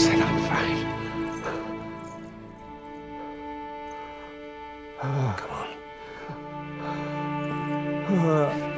said I'm fine. Come on. Uh.